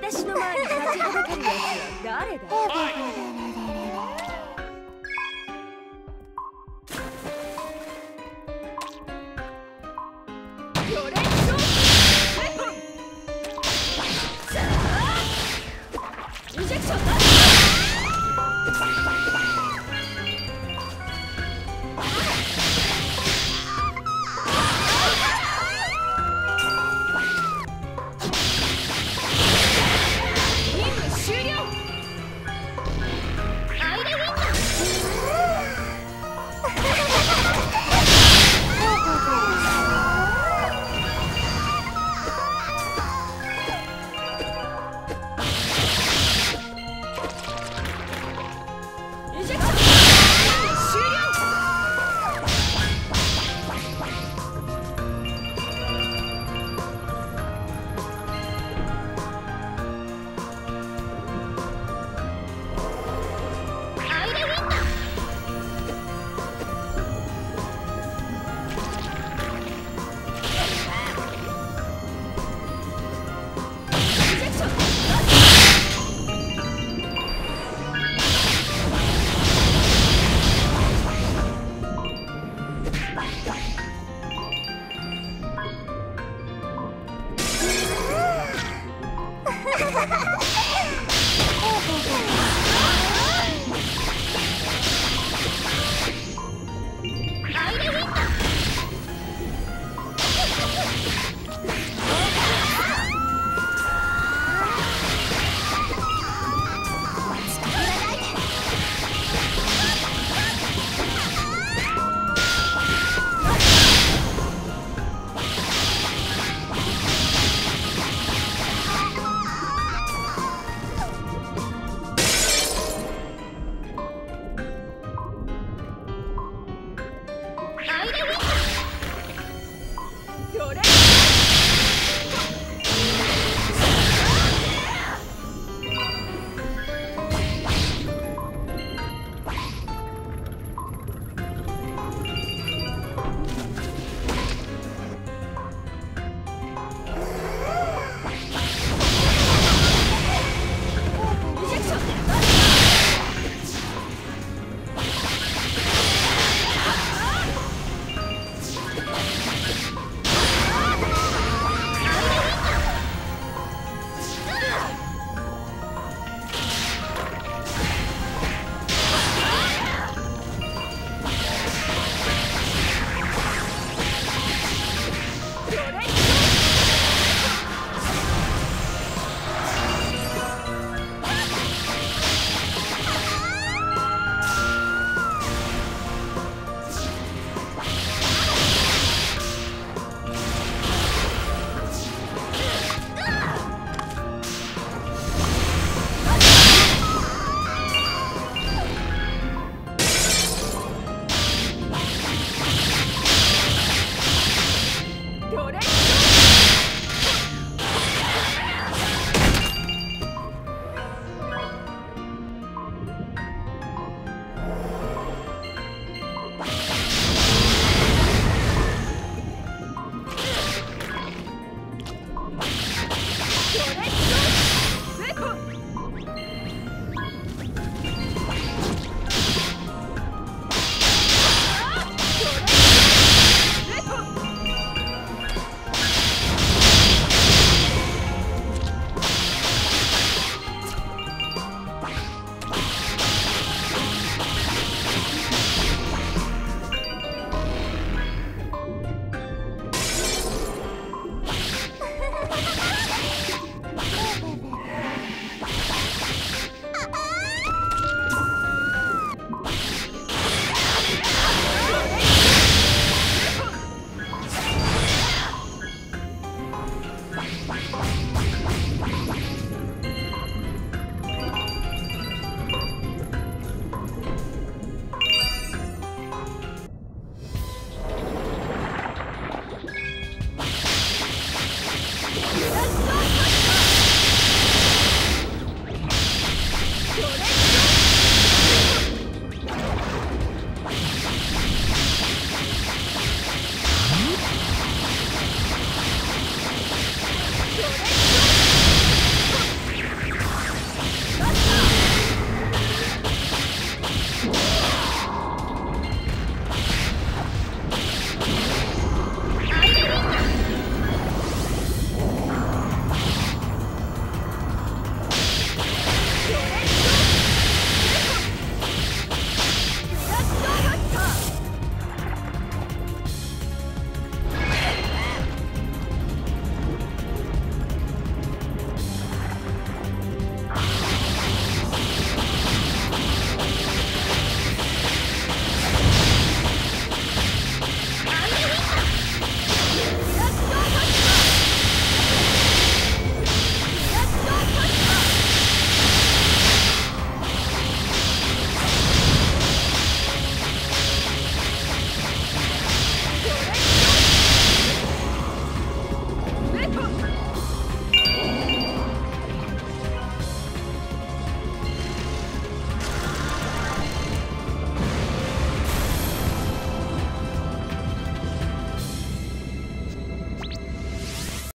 私の前に立ちはだかるやつは誰だ？おいで